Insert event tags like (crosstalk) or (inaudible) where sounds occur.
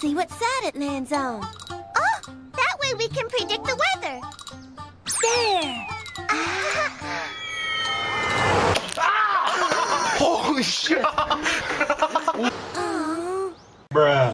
see what side it lands on. Oh, that way we can predict the weather. There! Ah! (laughs) Holy shit!